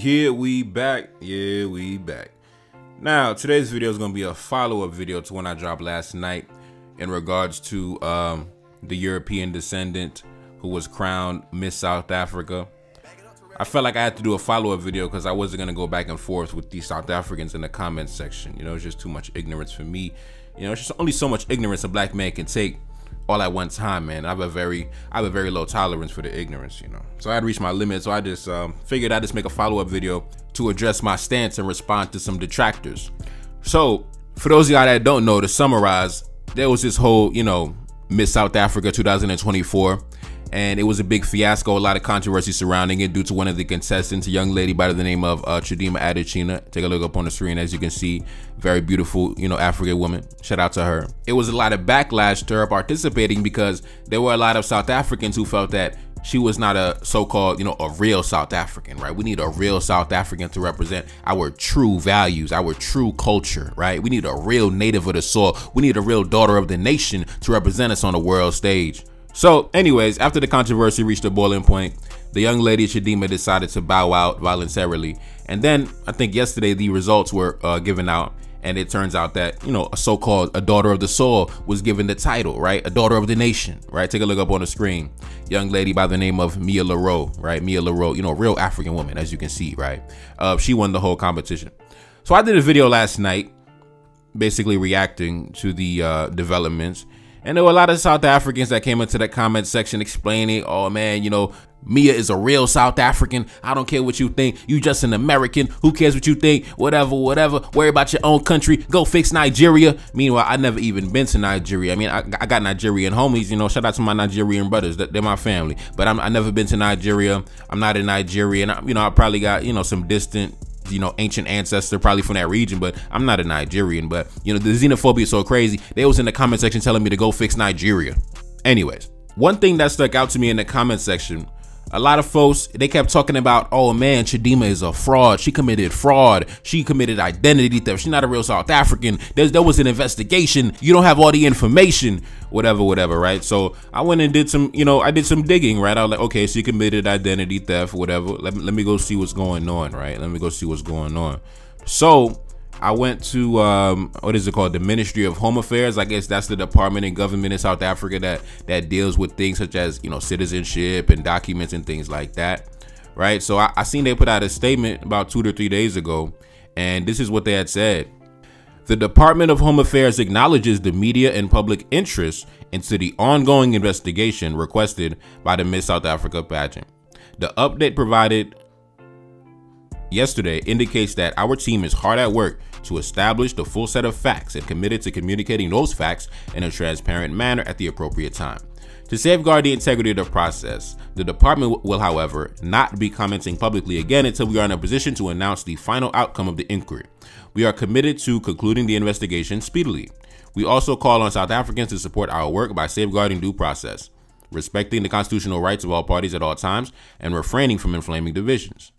Yeah, we back. Yeah, we back. Now, today's video is going to be a follow-up video to one I dropped last night in regards to um, the European descendant who was crowned Miss South Africa. I felt like I had to do a follow-up video because I wasn't going to go back and forth with these South Africans in the comments section. You know, it's just too much ignorance for me. You know, it's just only so much ignorance a black man can take all at one time, man. I have a very, I have a very low tolerance for the ignorance, you know. So I had reached my limit, so I just um, figured I'd just make a follow-up video to address my stance and respond to some detractors. So for those of y'all that don't know, to summarize, there was this whole, you know, Miss South Africa 2024 and it was a big fiasco. A lot of controversy surrounding it due to one of the contestants, a young lady by the name of uh, Chidimma Adetshina. Take a look up on the screen, as you can see, very beautiful, you know, African woman. Shout out to her. It was a lot of backlash to her participating because there were a lot of South Africans who felt that she was not a so-called, you know, a real South African, right? We need a real South African to represent our true values, our true culture, right? We need a real native of the soil. We need a real daughter of the nation to represent us on the world stage. So, anyways, after the controversy reached a boiling point, the young lady Shadima decided to bow out voluntarily. And then I think yesterday the results were uh, given out, and it turns out that you know a so-called a daughter of the soil was given the title, right? A daughter of the nation, right? Take a look up on the screen. Young lady by the name of Mia le Roux, right? Mia le Roux, you know, real African woman, as you can see, right? Uh, she won the whole competition. So I did a video last night, basically reacting to the uh, developments and there were a lot of South Africans that came into that comment section explaining, oh man, you know, Mia is a real South African. I don't care what you think. You just an American. Who cares what you think? Whatever, whatever. Worry about your own country. Go fix Nigeria. Meanwhile, I never even been to Nigeria. I mean, I, I got Nigerian homies, you know, shout out to my Nigerian brothers. They're my family. But I'm, I never been to Nigeria. I'm not a Nigerian. I, you know, I probably got, you know, some distant you know, ancient ancestor probably from that region, but I'm not a Nigerian. But you know, the xenophobia is so crazy. They was in the comment section telling me to go fix Nigeria. Anyways, one thing that stuck out to me in the comment section a lot of folks they kept talking about oh man chidimma is a fraud. She committed fraud. She committed identity theft. She's not a real south african. There's, there was an investigation. You don't have all the information. Whatever whatever right? So i went and did some you know i did some digging right? I was like okay she committed identity theft whatever. Let me, let me go see what's going on right? Let me go see what's going on. So I went to um, what is it called? The Ministry of Home Affairs. I guess that's the department in government in South Africa that that deals with things such as you know citizenship and documents and things like that, right? So I, I seen they put out a statement about two to three days ago, and this is what they had said. The Department of Home Affairs acknowledges the media and public interest into the ongoing investigation requested by the Miss South Africa pageant. The update provided yesterday indicates that our team is hard at work to establish the full set of facts and committed to communicating those facts in a transparent manner at the appropriate time. To safeguard the integrity of the process, the department will, however, not be commenting publicly again until we are in a position to announce the final outcome of the inquiry. We are committed to concluding the investigation speedily. We also call on South Africans to support our work by safeguarding due process, respecting the constitutional rights of all parties at all times, and refraining from inflaming divisions.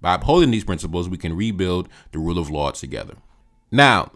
By upholding these principles, we can rebuild the rule of law together. Now,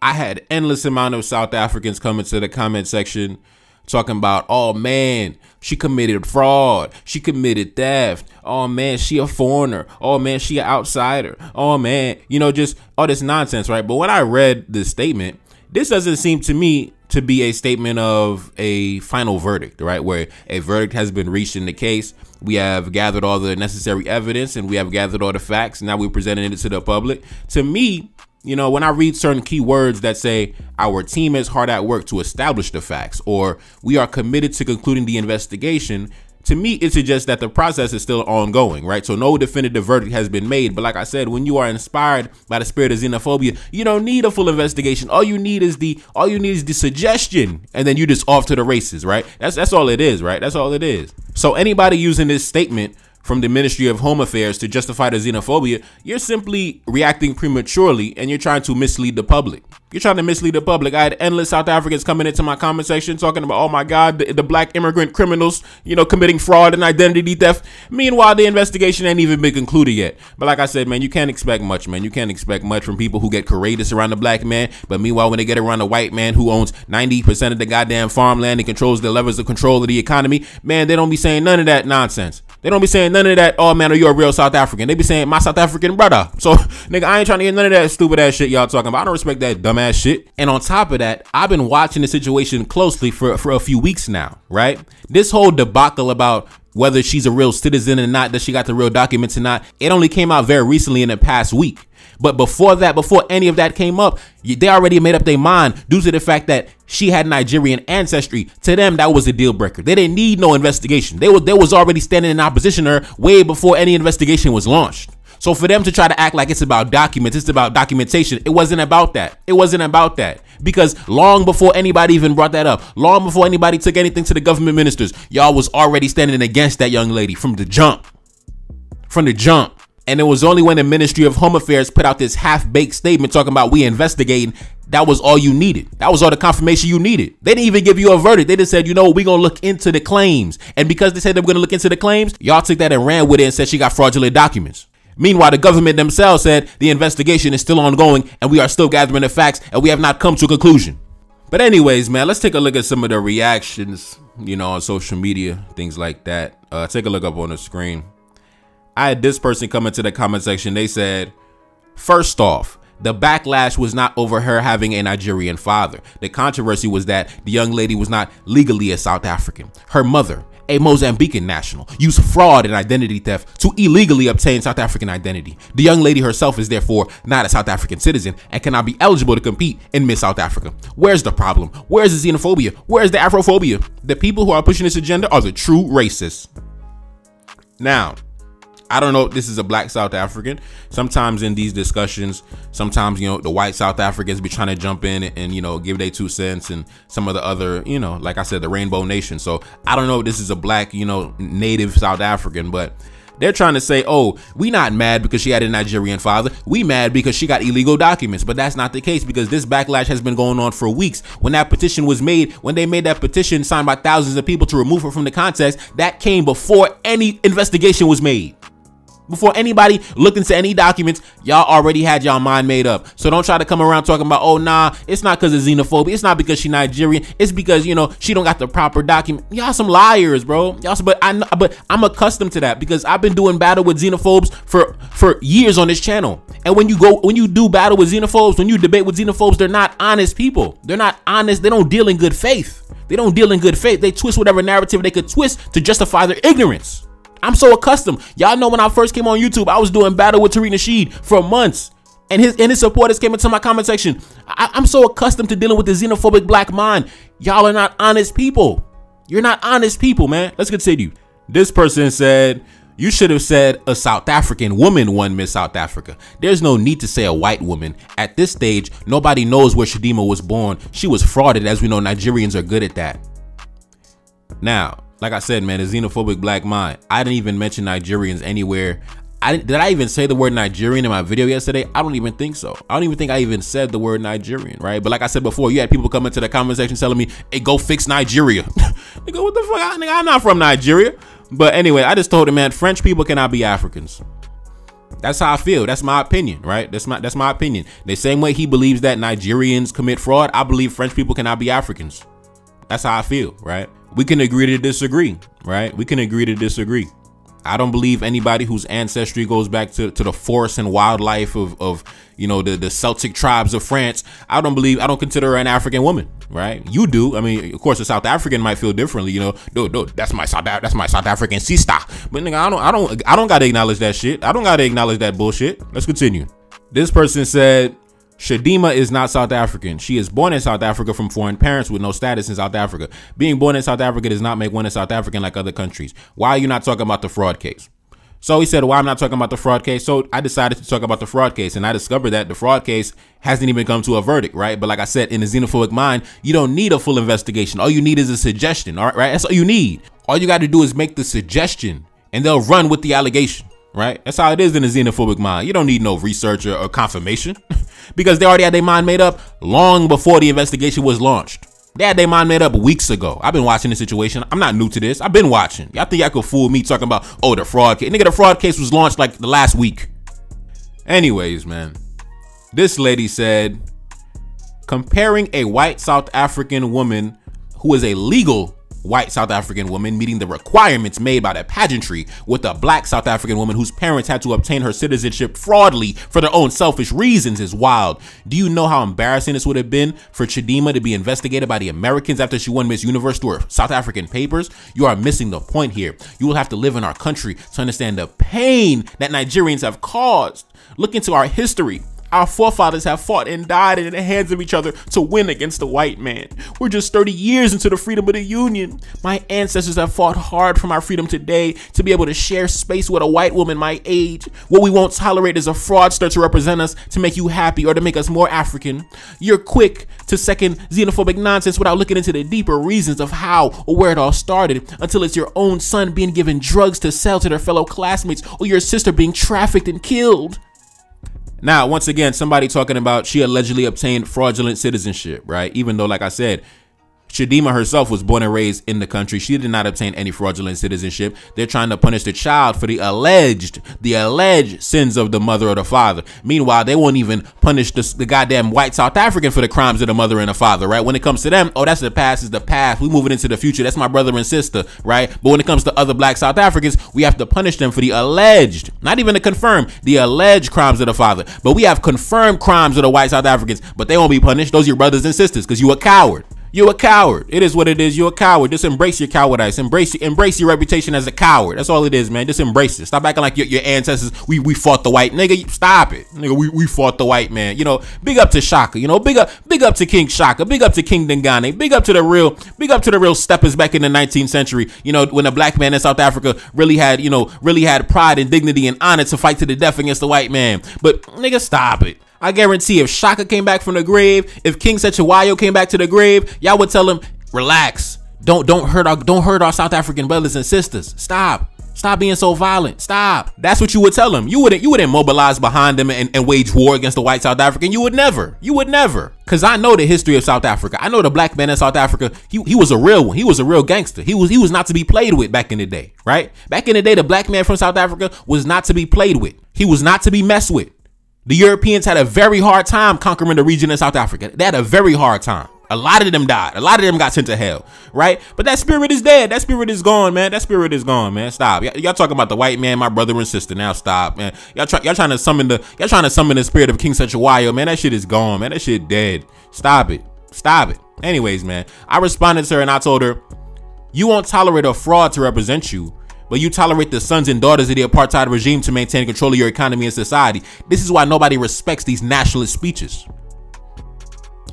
I had endless amount of South Africans coming to the comment section talking about, oh man, she committed fraud. She committed theft. Oh man, she a foreigner. Oh man, she an outsider. Oh man, you know, just all this nonsense, right? But when I read this statement, this doesn't seem to me to be a statement of a final verdict, right? Where a verdict has been reached in the case. We have gathered all the necessary evidence and we have gathered all the facts. Now we're presenting it to the public. To me, you know, when I read certain keywords that say our team is hard at work to establish the facts or we are committed to concluding the investigation, to me, it suggests that the process is still ongoing, right? So no definitive verdict has been made. But like I said, when you are inspired by the spirit of xenophobia, you don't need a full investigation. All you need is the all you need is the suggestion, and then you just off to the races, right? That's that's all it is, right? That's all it is. So anybody using this statement from the Ministry of Home Affairs to justify the xenophobia, you're simply reacting prematurely and you're trying to mislead the public. You're trying to mislead the public. I had endless South Africans coming into my comment section talking about, oh my God, the, the black immigrant criminals, you know, committing fraud and identity theft. Meanwhile, the investigation ain't even been concluded yet. But like I said, man, you can't expect much, man. You can't expect much from people who get courageous around the black man. But meanwhile, when they get around the white man who owns 90% of the goddamn farmland and controls the levers of control of the economy, man, they don't be saying none of that nonsense. They don't be saying none of that, oh man, are you a real South African? They be saying, my South African brother. So, nigga, I ain't trying to hear none of that stupid ass shit y'all talking about. I don't respect that dumbass shit. And on top of that, I've been watching the situation closely for, for a few weeks now, right? This whole debacle about whether she's a real citizen or not, that she got the real documents or not, it only came out very recently in the past week. But before that, before any of that came up, they already made up their mind due to the fact that she had Nigerian ancestry. To them, that was a deal breaker. They didn't need no investigation. They were they was already standing in opposition to her way before any investigation was launched. So for them to try to act like it's about documents, it's about documentation. It wasn't about that. It wasn't about that. Because long before anybody even brought that up, long before anybody took anything to the government ministers, y'all was already standing against that young lady from the jump. From the jump. And it was only when the Ministry of Home Affairs put out this half-baked statement talking about we investigating, that was all you needed. That was all the confirmation you needed. They didn't even give you a verdict. They just said, you know, we're going to look into the claims. And because they said they were going to look into the claims, y'all took that and ran with it and said she got fraudulent documents. Meanwhile, the government themselves said the investigation is still ongoing and we are still gathering the facts and we have not come to a conclusion. But anyways, man, let's take a look at some of the reactions, you know, on social media, things like that. Uh, take a look up on the screen. I had this person come into the comment section. They said, first off, the backlash was not over her having a Nigerian father. The controversy was that the young lady was not legally a South African. Her mother, a Mozambican national, used fraud and identity theft to illegally obtain South African identity. The young lady herself is therefore not a South African citizen and cannot be eligible to compete in Miss South Africa. Where's the problem? Where's the xenophobia? Where's the Afrophobia? The people who are pushing this agenda are the true racists. Now, I don't know if this is a black South African. Sometimes in these discussions, sometimes, you know, the white South Africans be trying to jump in and, and, you know, give their two cents and some of the other, you know, like I said, the rainbow nation. So I don't know if this is a black, you know, native South African, but they're trying to say, oh, we not mad because she had a Nigerian father. We mad because she got illegal documents. But that's not the case because this backlash has been going on for weeks. When that petition was made, when they made that petition signed by thousands of people to remove her from the contest, that came before any investigation was made. Before anybody looked into any documents, y'all already had y'all mind made up. So don't try to come around talking about, oh nah, it's not because of xenophobia. It's not because she Nigerian. It's because you know she don't got the proper document. Y'all some liars, bro. Y'all, but I but I'm accustomed to that because I've been doing battle with xenophobes for for years on this channel. And when you go when you do battle with xenophobes, when you debate with xenophobes, they're not honest people. They're not honest. They don't deal in good faith. They don't deal in good faith. They twist whatever narrative they could twist to justify their ignorance. I'm so accustomed. Y'all know when I first came on YouTube, I was doing battle with Tariq Nasheed for months. And his and his supporters came into my comment section. I, I'm so accustomed to dealing with the xenophobic black mind. Y'all are not honest people. You're not honest people, man. Let's continue. This person said, you should have said a South African woman won Miss South Africa. There's no need to say a white woman. At this stage, nobody knows where Chidinma was born. She was frauded, as we know Nigerians are good at that. Now, like I said, man, a xenophobic black mind. I didn't even mention Nigerians anywhere. I did I even say the word Nigerian in my video yesterday? I don't even think so. I don't even think I even said the word Nigerian, right? But like I said before, you had people come into the comment section telling me, "Hey, go fix Nigeria." go, what the fuck? I, nigga, I'm not from Nigeria. But anyway, I just told him, man, French people cannot be Africans. That's how I feel. That's my opinion, right? That's my that's my opinion. The same way he believes that Nigerians commit fraud, I believe French people cannot be Africans. That's how I feel, right? We can agree to disagree, right? We can agree to disagree. I don't believe anybody whose ancestry goes back to, to the forest and wildlife of, of you know the, the Celtic tribes of France. I don't believe I don't consider her an African woman, right? You do. I mean, of course, a South African might feel differently. You know, no, no, that's my South that's my South African sister. But nigga, I don't I don't I don't gotta acknowledge that shit. I don't gotta acknowledge that bullshit. Let's continue. This person said Chidinma is not South African. She is born in South Africa from foreign parents with no status in South Africa. Being born in South Africa does not make one a South African like other countries. Why are you not talking about the fraud case? So he said, Why well, I'm not talking about the fraud case. So I decided to talk about the fraud case. And I discovered that the fraud case hasn't even come to a verdict, right? But like I said, in the xenophobic mind, you don't need a full investigation. All you need is a suggestion, all right? That's all you need. All you got to do is make the suggestion and they'll run with the allegation, right? That's how it is in the xenophobic mind. You don't need no research or, or confirmation. because they already had their mind made up long before the investigation was launched. They had their mind made up weeks ago. I've been watching the situation. I'm not new to this. I've been watching. Y'all think y'all could fool me talking about, oh, the fraud case. Nigga, the fraud case was launched like the last week. Anyways, man. This lady said, comparing a white South African woman who is a legal white South African woman meeting the requirements made by the pageantry with a black South African woman whose parents had to obtain her citizenship fraudly for their own selfish reasons is wild. Do you know how embarrassing this would have been for Chidimma to be investigated by the Americans after she won Miss Universe through her South African papers? You are missing the point here. You will have to live in our country to understand the pain that Nigerians have caused. Look into our history. Our forefathers have fought and died in the hands of each other to win against the white man. We're just 30 years into the freedom of the Union. My ancestors have fought hard for my freedom today to be able to share space with a white woman my age. What we won't tolerate is a fraudster to represent us to make you happy or to make us more African. You're quick to second xenophobic nonsense without looking into the deeper reasons of how or where it all started until it's your own son being given drugs to sell to their fellow classmates or your sister being trafficked and killed. Now, once again, somebody talking about she allegedly obtained fraudulent citizenship, right? Even though, like I said, Chidimma herself was born and raised in the country. She did not obtain any fraudulent citizenship. They're trying to punish the child for the alleged, the alleged sins of the mother or the father. Meanwhile, they won't even punish the, the goddamn white South African for the crimes of the mother and the father, right? When it comes to them, oh, that's the past is the past. We moving into the future. That's my brother and sister, right? But when it comes to other black South Africans, we have to punish them for the alleged, not even to confirm, the alleged crimes of the father. But we have confirmed crimes of the white South Africans, but they won't be punished. Those are your brothers and sisters because you a coward. You're a coward. It is what it is. You're a coward. Just embrace your cowardice. Embrace embrace your reputation as a coward. That's all it is, man. Just embrace it. Stop acting like your, your ancestors. We we fought the white nigga. Stop it, nigga. We, we fought the white man. You know, big up to Shaka. You know, big up big up to King Shaka. Big up to King Dingane. Big up to the real big up to the real steppers back in the 19th century. You know, when a black man in South Africa really had you know really had pride and dignity and honor to fight to the death against the white man. But nigga, stop it. I guarantee if Shaka came back from the grave, if King Cetshwayo came back to the grave, y'all would tell him, relax. Don't don't hurt our don't hurt our South African brothers and sisters. Stop. Stop being so violent. Stop. That's what you would tell them. You wouldn't you wouldn't mobilize behind them and, and wage war against the white South African. You would never. You would never. Cause I know the history of South Africa. I know the black man in South Africa. He, he was a real one. He was a real gangster. He was he was not to be played with back in the day, right? Back in the day, the black man from South Africa was not to be played with. He was not to be messed with. The Europeans had a very hard time conquering the region in South Africa. They had a very hard time. A lot of them died. A lot of them got sent to hell, right? But that spirit is dead. That spirit is gone, man. That spirit is gone, man. Stop. y'all talking about the white man, my brother and sister. Now stop, man. Y'all try, y'all trying to summon the y'all trying to summon the spirit of King Cetshwayo, man. That shit is gone, man. That shit dead. Stop it. Stop it. Anyways, man, I responded to her and I told her, you won't tolerate a fraud to represent you but you tolerate the sons and daughters of the apartheid regime to maintain control of your economy and society. This is why nobody respects these nationalist speeches.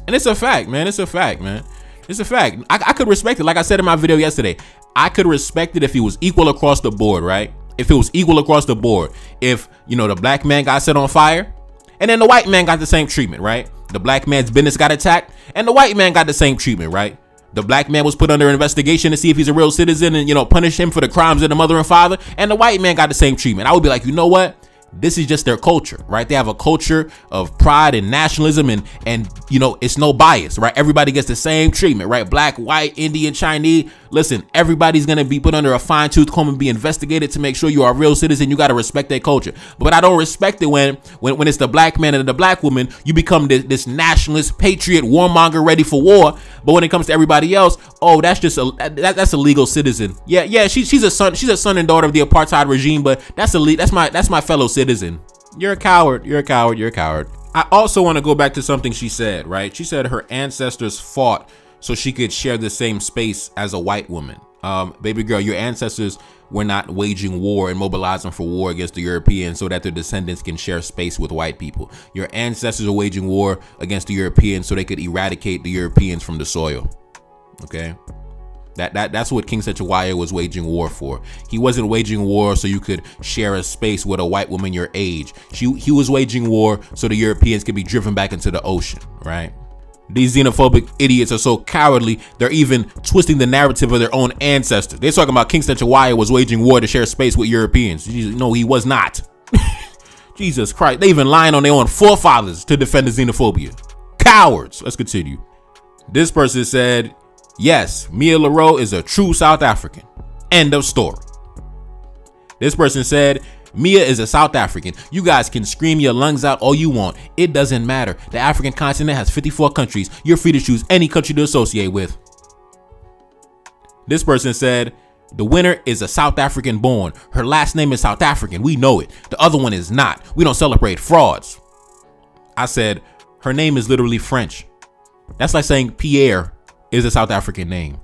And it's a fact, man. It's a fact, man. It's a fact. I, I could respect it. Like I said in my video yesterday, I could respect it if it was equal across the board, right? If it was equal across the board. If, you know, the black man got set on fire and then the white man got the same treatment, right? The black man's business got attacked and the white man got the same treatment, right? The black man was put under investigation to see if he's a real citizen and, you know, punish him for the crimes of the mother and father. And the white man got the same treatment. I would be like, you know what? This is just their culture right? They have a culture of pride and nationalism and and you know it's no bias right? Everybody gets the same treatment right? Black white indian chinese. Listen everybody's gonna be put under a fine-tooth comb and be investigated to make sure you are a real citizen. You got to respect their culture. But i don't respect it when when, when it's the black man and the black woman you become this, this nationalist patriot warmonger ready for war. But when it comes to everybody else oh that's just a that, that's a legal citizen. Yeah yeah she, she's a son she's a son and daughter of the apartheid regime but that's a that's my that's my fellow citizen citizen. You're a coward. You're a coward. You're a coward. I also want to go back to something she said, right? She said her ancestors fought so she could share the same space as a white woman. Um, baby girl, your ancestors were not waging war and mobilizing for war against the Europeans so that their descendants can share space with white people. Your ancestors are waging war against the Europeans so they could eradicate the Europeans from the soil. Okay? That, that that's what King Cetshwayo was waging war for. He wasn't waging war so you could share a space with a white woman your age. She, he was waging war so the Europeans could be driven back into the ocean, right? These xenophobic idiots are so cowardly, they're even twisting the narrative of their own ancestors. They're talking about King Cetshwayo was waging war to share space with Europeans. No, he was not. Jesus Christ. They even lying on their own forefathers to defend the xenophobia. Cowards. Let's continue. This person said, Yes, Mia le Roux is a true South African. End of story. This person said, Mia is a South African. You guys can scream your lungs out all you want. It doesn't matter. The African continent has 54 countries. You're free to choose any country to associate with. This person said, the winner is a South African born. Her last name is South African. We know it. The other one is not. We don't celebrate frauds. I said, her name is literally French. That's like saying Pierre is a South African name.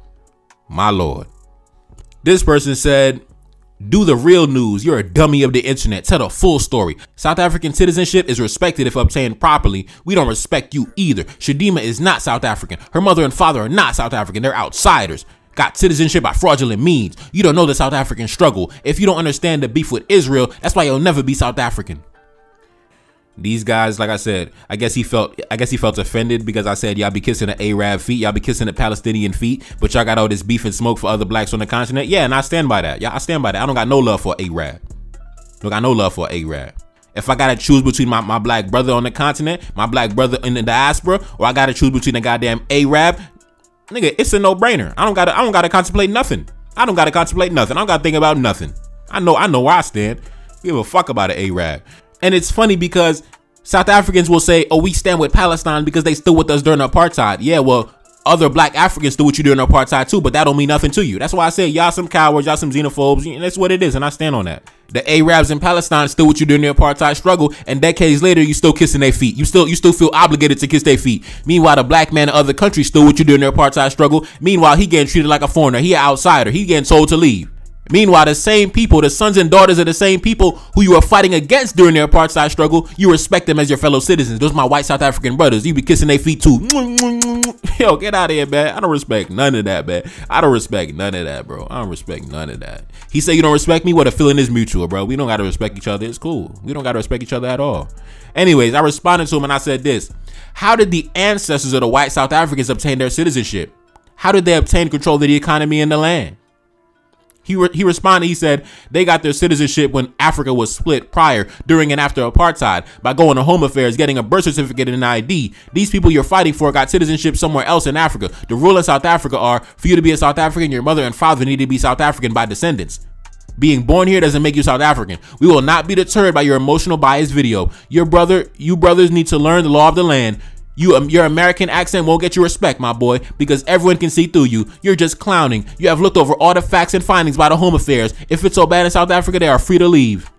My lord. This person said, do the real news. You're a dummy of the internet. Tell the full story. South African citizenship is respected if obtained properly. We don't respect you either. Shadima is not South African. Her mother and father are not South African. They're outsiders. Got citizenship by fraudulent means. You don't know the South African struggle. If you don't understand the beef with Israel, that's why you'll never be South African. These guys, like I said, I guess he felt I guess he felt offended because I said y'all be kissing the Arab feet, y'all be kissing the Palestinian feet, but y'all got all this beef and smoke for other blacks on the continent. Yeah, and I stand by that. Yeah, I stand by that. I don't got no love for Arab. Look, I no love for Arab. If I gotta choose between my, my black brother on the continent, my black brother in the diaspora, or I gotta choose between a goddamn Arab, nigga, it's a no-brainer. I don't gotta I don't gotta contemplate nothing. I don't gotta contemplate nothing. I don't gotta think about nothing. I know I know where I stand. Give a fuck about an Arab. And it's funny because South Africans will say, oh, we stand with Palestine because they stood with us during apartheid. Yeah, well, other black Africans stood with you during apartheid too, but that don't mean nothing to you. That's why I say y'all some cowards, y'all some xenophobes, and that's what it is, and I stand on that. The Arabs in Palestine stood with you during the apartheid struggle, and decades later, you still kissing their feet. You still you still feel obligated to kiss their feet. Meanwhile, the black man in other countries stood with you during the apartheid struggle. Meanwhile, he getting treated like a foreigner. He an outsider. He getting told to leave. Meanwhile, the same people, the sons and daughters of the same people who you were fighting against during the apartheid struggle, you respect them as your fellow citizens. Those my white South African brothers. You be kissing their feet too. Yo, get out of here, man. I don't respect none of that, man. I don't respect none of that, bro. I don't respect none of that. He said you don't respect me. What a feeling is mutual, bro. We don't gotta respect each other. It's cool. We don't gotta respect each other at all. Anyways, I responded to him and I said this. How did the ancestors of the white South Africans obtain their citizenship? How did they obtain control of the economy and the land? He, re he responded, he said, they got their citizenship when Africa was split prior, during, and after apartheid by going to home affairs, getting a birth certificate and an ID. These people you're fighting for got citizenship somewhere else in Africa. The rule in South Africa are for you to be a South African, your mother and father need to be South African by descendants. Being born here doesn't make you South African. We will not be deterred by your emotional bias video. Your brother, you brothers need to learn the law of the land. You, um, your American accent won't get you respect, my boy, because everyone can see through you. You're just clowning. You have looked over all the facts and findings by the Home Affairs. If it's so bad in South Africa, they are free to leave.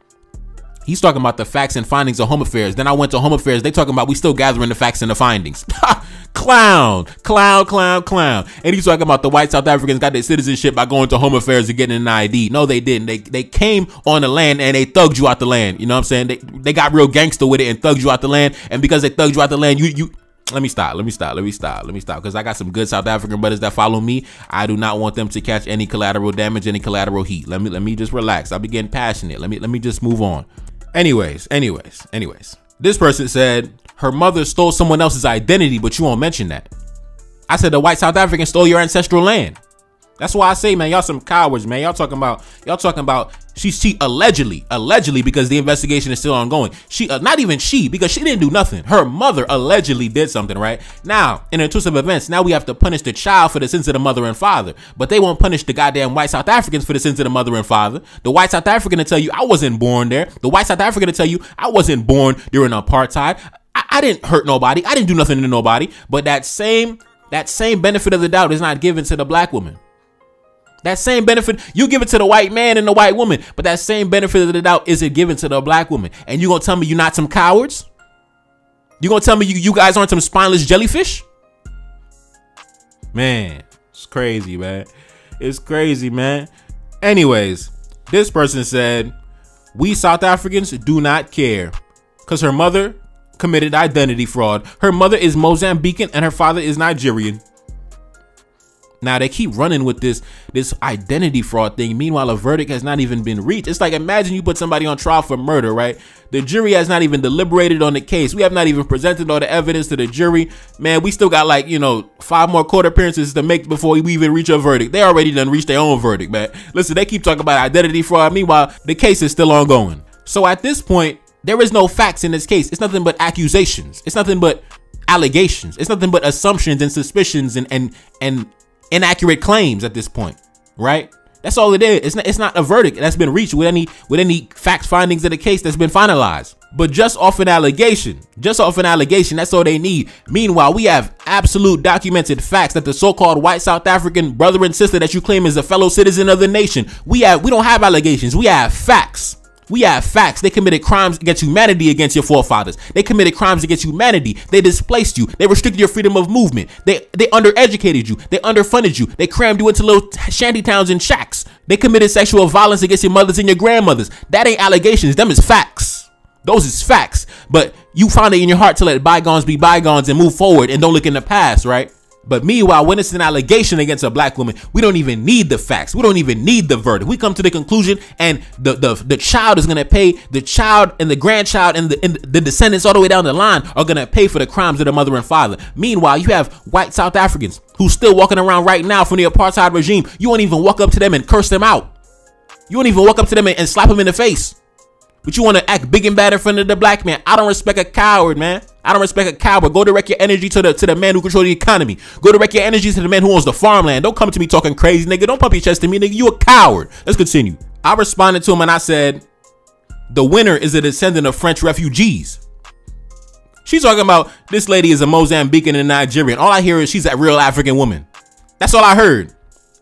He's talking about the facts and findings of Home Affairs. Then I went to Home Affairs. They talking about we still gathering the facts and the findings. clown, clown, clown, clown. And he's talking about the white South Africans got their citizenship by going to Home Affairs and getting an ID. No, they didn't. They they came on the land and they thugged you out the land. You know what I'm saying? They they got real gangster with it and thugged you out the land. And because they thugged you out the land, you you let me stop. Let me stop. Let me stop. Let me stop. Because I got some good South African brothers that follow me. I do not want them to catch any collateral damage, any collateral heat. Let me let me just relax. I'll be getting passionate. Let me let me just move on. Anyways, anyways, anyways. This person said her mother stole someone else's identity, but you won't mention that. I said the white South African stole your ancestral land. That's why I say, man, y'all some cowards, man. Y'all talking about y'all talking about she she allegedly allegedly because the investigation is still ongoing. She uh, not even she because she didn't do nothing. Her mother allegedly did something, right? Now, in a twist of events, now we have to punish the child for the sins of the mother and father, but they won't punish the goddamn white South Africans for the sins of the mother and father. The white South African to tell you I wasn't born there. The white South African to tell you I wasn't born during apartheid. I, I didn't hurt nobody. I didn't do nothing to nobody. But that same that same benefit of the doubt is not given to the black woman. That same benefit, you give it to the white man and the white woman, but that same benefit of the doubt isn't given to the black woman. And you gonna tell me you're not some cowards? You gonna tell me you, you guys aren't some spineless jellyfish? Man, it's crazy, man. It's crazy, man. Anyways, this person said, we South Africans do not care because her mother committed identity fraud. Her mother is Mozambican and her father is Nigerian. Now they keep running with this this identity fraud thing. Meanwhile, a verdict has not even been reached. It's like imagine you put somebody on trial for murder, right? The jury has not even deliberated on the case. We have not even presented all the evidence to the jury. Man, we still got like, you know, five more court appearances to make before we even reach a verdict. They already done reached their own verdict, man. Listen, they keep talking about identity fraud. Meanwhile, the case is still ongoing. So at this point, there is no facts in this case. It's nothing but accusations. It's nothing but allegations. It's nothing but assumptions and suspicions and and and inaccurate claims at this point, right? That's all it is. It's not, it's not a verdict that's been reached with any with any fact findings of the case that's been finalized. but just off an allegation, just off an allegation, that's all they need. Meanwhile, we have absolute documented facts that the so-called white South African brother and sister that you claim is a fellow citizen of the nation, we have we don't have allegations, we have facts. We have facts. They committed crimes against humanity against your forefathers. They committed crimes against humanity. They displaced you. They restricted your freedom of movement. They they undereducated you. They underfunded you. They crammed you into little shanty towns and shacks. They committed sexual violence against your mothers and your grandmothers. That ain't allegations. Them is facts. Those is facts. But you found it in your heart to let bygones be bygones and move forward and don't look in the past, right? But meanwhile, when it's an allegation against a black woman, we don't even need the facts. We don't even need the verdict. We come to the conclusion, and the the, the child is gonna pay. The child and the grandchild and the, and the descendants all the way down the line are gonna pay for the crimes of the mother and father. Meanwhile, you have white South Africans who's still walking around right now from the apartheid regime. You won't even walk up to them and curse them out. You won't even walk up to them and, and slap them in the face. But you want to act big and bad in front of the black man. I don't respect a coward, man. I don't respect a coward. Go direct your energy to the to the man who controls the economy. Go direct your energy to the man who owns the farmland. Don't come to me talking crazy, nigga. Don't pump your chest to me, nigga. You a coward. Let's continue. I responded to him and I said, the winner is a descendant of French refugees. She's talking about this lady is a Mozambican and Nigerian. All I hear is she's a real African woman. That's all I heard.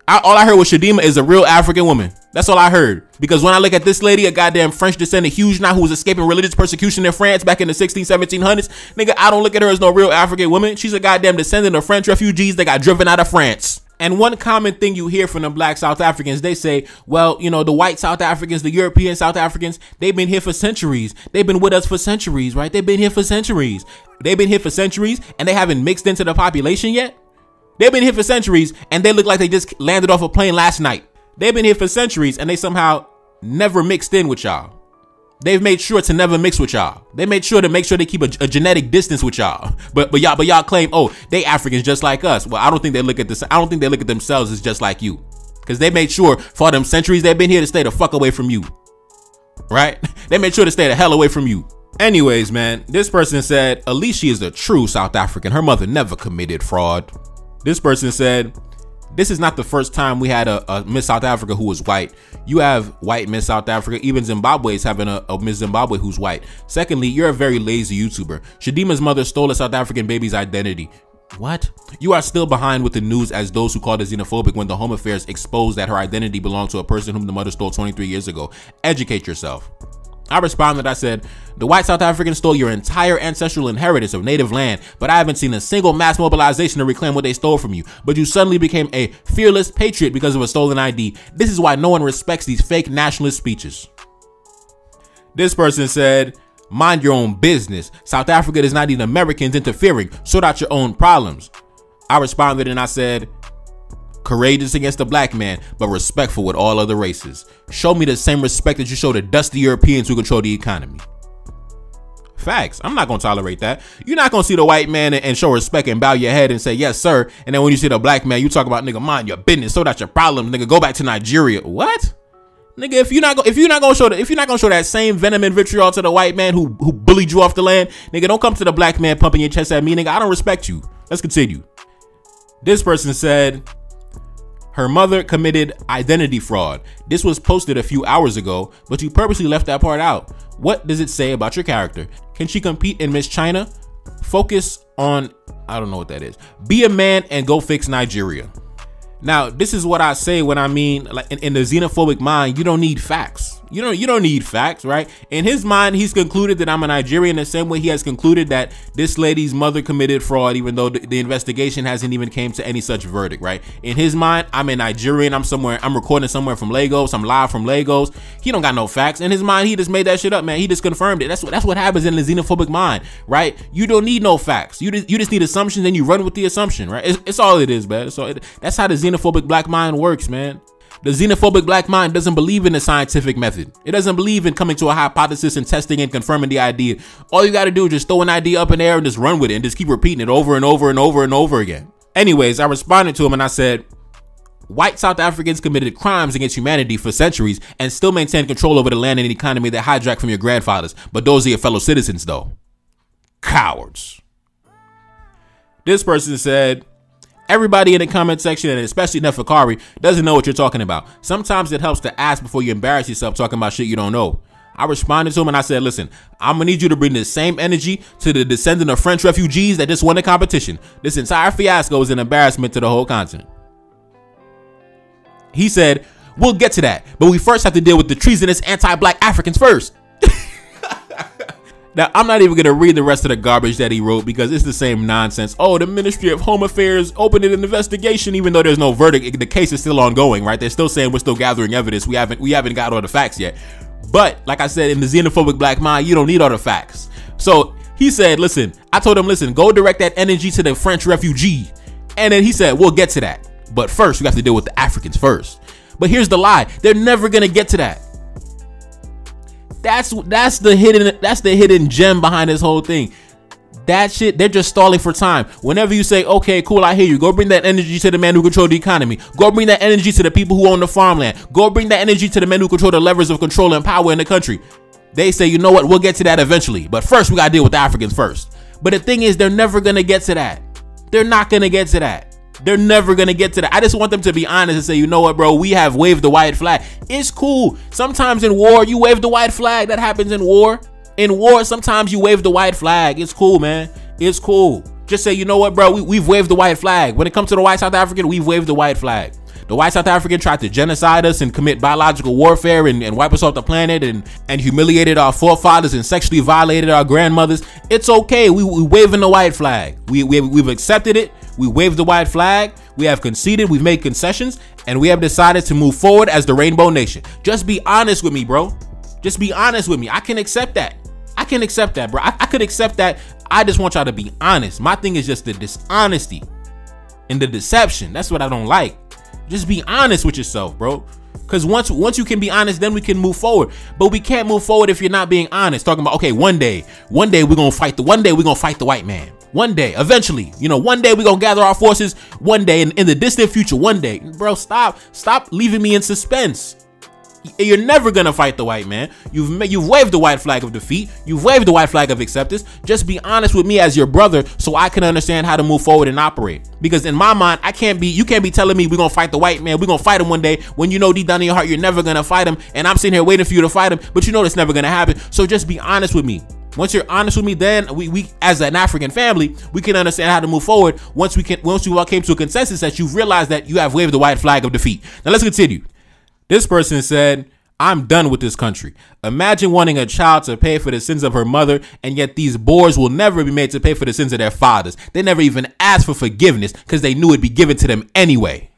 I, all I heard was Shadima is a real African woman. That's all I heard. Because when I look at this lady, a goddamn French descendant Huguenot who was escaping religious persecution in France back in the 16, 1700s, nigga, I don't look at her as no real African woman. She's a goddamn descendant of French refugees that got driven out of France. And one common thing you hear from the black South Africans, they say, well, you know, the white South Africans, the European South Africans, they've been here for centuries. They've been with us for centuries, right? They've been here for centuries. They've been here for centuries and they haven't mixed into the population yet. They've been here for centuries and they look like they just landed off a plane last night. They've been here for centuries and they somehow never mixed in with y'all. They've made sure to never mix with y'all. They made sure to make sure they keep a, a, genetic distance with y'all. But but y'all but y'all claim, oh, they Africans just like us. Well, I don't think they look at this. I don't think they look at themselves as just like you, because they made sure for them centuries they've been here to stay the fuck away from you. Right? They made sure to stay the hell away from you. Anyways, man, this person said Alicia is a true South African. Her mother never committed fraud. This person said, this is not the first time we had a, a, Miss South Africa who was white. You have white Miss South Africa. Even Zimbabwe is having a, a, Miss Zimbabwe who's white. Secondly, you're a very lazy YouTuber. Shadima's mother stole a South African baby's identity. What? You are still behind with the news as those who called her xenophobic when the Home Affairs exposed that her identity belonged to a person whom the mother stole 23 years ago. Educate yourself. I responded, I said, the white South Africans stole your entire ancestral inheritance of native land, but I haven't seen a single mass mobilization to reclaim what they stole from you. But you suddenly became a fearless patriot because of a stolen ID. This is why no one respects these fake nationalist speeches. This person said, mind your own business. South Africa does not need Americans interfering. Sort out your own problems. I responded and I said, courageous against the black man, but respectful with all other races. Show me the same respect that you show to dusty Europeans who control the economy. Facts. I'm not gonna tolerate that. You're not gonna see the white man and, show respect and bow your head and say yes, sir. And then when you see the black man, you talk about nigga mind your business, so that's your problem, nigga. Go back to Nigeria. What? Nigga, if you're not if you're not gonna show the, if you're not gonna show that same venom and vitriol to the white man who who bullied you off the land, nigga, don't come to the black man pumping your chest at me, nigga. I don't respect you. Let's continue. This person said, her mother committed identity fraud. This was posted a few hours ago, but you purposely left that part out. What does it say about your character? Can she compete in Miss China? Focus on, I don't know what that is. Be a man and go fix Nigeria. Now, this is what I say when I mean, like in, in, the xenophobic mind, you don't need facts. You don't, you don't need facts, right? In his mind, he's concluded that I'm a Nigerian the same way he has concluded that this lady's mother committed fraud, even though the, the investigation hasn't even came to any such verdict, right? In his mind, I'm a Nigerian. I'm somewhere, I'm recording somewhere from Lagos. I'm live from Lagos. He don't got no facts. In his mind, he just made that shit up, man. He just confirmed it. That's what, that's what happens in the xenophobic mind, right? You don't need no facts. You just, you just need assumptions and you run with the assumption, right? It's, it's all it is, man. So that's how the xenophobic black mind works, man. The xenophobic black mind doesn't believe in the scientific method. It doesn't believe in coming to a hypothesis and testing and confirming the idea. All you got to do is just throw an idea up in the air and just run with it and just keep repeating it over and over and over and over again. Anyways, I responded to him and I said, White South Africans committed crimes against humanity for centuries and still maintain control over the land and economy they hijacked from your grandfathers. But those are your fellow citizens, though. Cowards. This person said, Everybody in the comment section, and especially Neferkare, doesn't know what you're talking about. Sometimes it helps to ask before you embarrass yourself talking about shit you don't know. I responded to him and I said, listen, I'm gonna need you to bring the same energy to the descendant of French refugees that just won the competition. This entire fiasco is an embarrassment to the whole continent. He said, we'll get to that, but we first have to deal with the treasonous anti-black Africans first. Now, I'm not even going to read the rest of the garbage that he wrote because it's the same nonsense. Oh, the Ministry of Home Affairs opened an investigation even though there's no verdict. The case is still ongoing, right? They're still saying we're still gathering evidence. We haven't we haven't got all the facts yet. But like I said, in the xenophobic black mind, you don't need all the facts. So he said, listen, I told him, listen, go direct that energy to the French refugee. And then he said, we'll get to that. But first, we have to deal with the Africans first. But here's the lie. They're never going to get to that. That's that's the hidden that's the hidden gem behind this whole thing. That shit, they're just stalling for time. Whenever you say, okay, cool, I hear you. Go bring that energy to the men who control the economy. Go bring that energy to the people who own the farmland. Go bring that energy to the men who control the levers of control and power in the country. They say, you know what, we'll get to that eventually. But first, we gotta deal with the Africans first. But the thing is, they're never gonna get to that. They're not gonna get to that. They're never gonna get to that. I just want them to be honest and say, you know what, bro, we have waved the white flag. It's cool. Sometimes in war, you wave the white flag. That happens in war. In war, sometimes you wave the white flag. It's cool, man. It's cool. Just say, you know what, bro, we, we've waved the white flag. When it comes to the white South African, we've waved the white flag. The white South African tried to genocide us and commit biological warfare and, and wipe us off the planet and, and humiliated our forefathers and sexually violated our grandmothers. It's okay. We, we waving the white flag. We, we, we've accepted it. We waved the white flag. We have conceded. We've made concessions. And we have decided to move forward as the Rainbow Nation. Just be honest with me, bro. Just be honest with me. I can accept that. I can accept that, bro. I, I could accept that. I just want y'all to be honest. My thing is just the dishonesty and the deception. That's what I don't like. Just be honest with yourself, bro. Cause once once you can be honest, then we can move forward. But we can't move forward if you're not being honest. Talking about okay, one day, one day we're gonna fight the one day we're gonna fight the white man. One day, eventually, you know, one day we're gonna gather our forces. One day, in, in the distant future, one day, bro, stop, stop leaving me in suspense. You're never gonna fight the white man. You've made you've waved the white flag of defeat. You've waved the white flag of acceptance. Just be honest with me as your brother, so I can understand how to move forward and operate. Because in my mind, I can't be. You can't be telling me we're gonna fight the white man. We're gonna fight him one day when you know deep down in your heart you're never gonna fight him. And I'm sitting here waiting for you to fight him, but you know it's never gonna happen. So just be honest with me. Once you're honest with me, then we, we as an African family, we can understand how to move forward. Once we can, once we all came to a consensus that you've realized that you have waved the white flag of defeat. Now let's continue. This person said, I'm done with this country. Imagine wanting a child to pay for the sins of her mother, and yet these boys will never be made to pay for the sins of their fathers. They never even asked for forgiveness because they knew it'd be given to them anyway.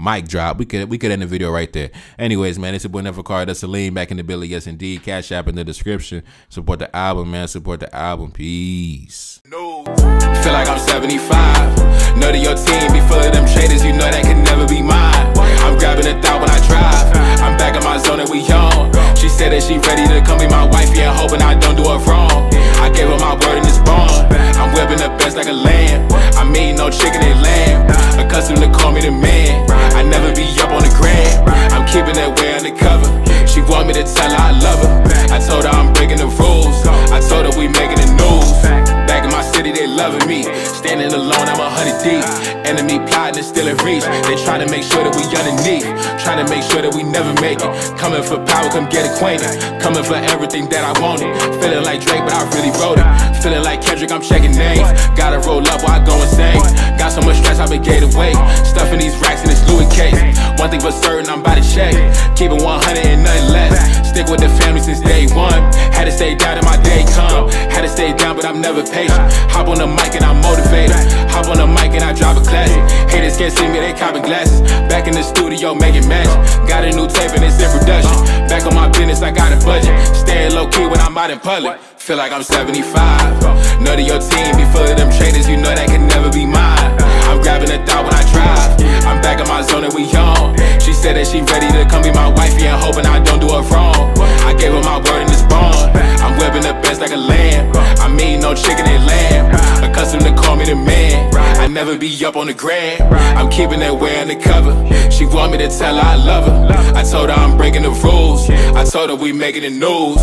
Mic drop. We could we could end the video right there. Anyways, man, it's your boy Neferkare. That's Celine back in the Billy. Yes, indeed. Cash app in the description. Support the album, man. Support the album. Peace. No. Feel like I'm 75. Know to your team be full of them traders. You know that can never be mine. I'm grabbing a thought when I drive. I'm back in my zone and we young. She said that she ready to come be my wife. Yeah, hoping I don't do her wrong. I gave her my word and it's bond. I'm whipping the best like a lamb. I mean no chicken and lamb. Accustomed to call me the man. I'm that way undercover. She want me to tell her I love her. I told her I'm breaking the rules. I told her we making the news. Back in my city, they loving me. Standing alone, I'm a hundred deep. Enemy plotting and still in reach. They try to make sure that we underneath. Trying to make sure that we never make it. Coming for power, come get acquainted. Coming for everything that I wanted. Feeling like Drake, but I really wrote it. Feeling like Kendrick, I'm checking names. Gotta roll up while I go insane. Got so much stress, I've been gated away. Stuffing these racks in this Louis case. One thing for certain, I'm about to check. Keep it 100 and nothing less. Stick with the family since day one. Had to stay down in my day come. Had to stay down, but I'm never patient. Hop on the mic and I'm motivated. Hop on the mic and I drive a classic. Haters can't see me, they copping glasses. Back in the studio making magic. Got a new tape and it's in production. Back on my business, I got a budget. Staying low key when I'm out in public. Feel like I'm 75. None of your team be full of them traders, you know that can never be mine. I'm grabbing a thought when I drive. I'm back in my zone and we young. She said that she ready to come be my wife, yeah, hoping I don't do her wrong. I gave her my word and it's bond. I'm whipping the best like a lamb. I mean no chicken and lamb. Accustomed to call me the man. I never be up on the gram. I'm keeping that way undercover. She want me to tell her I love her. I told her I'm breaking the rules. I told her we making the news.